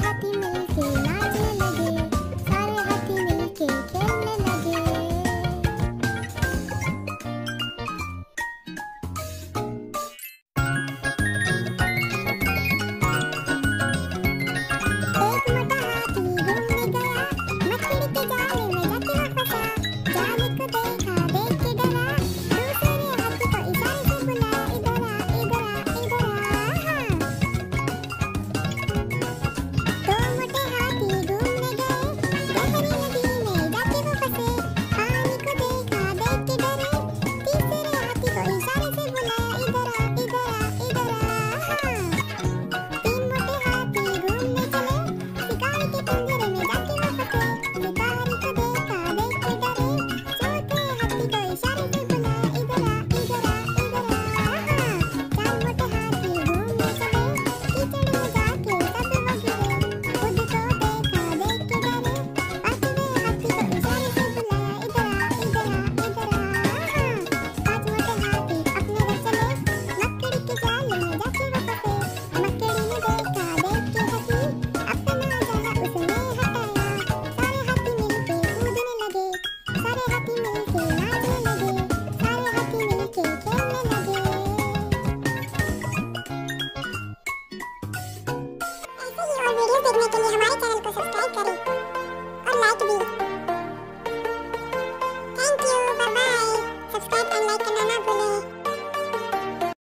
happy meal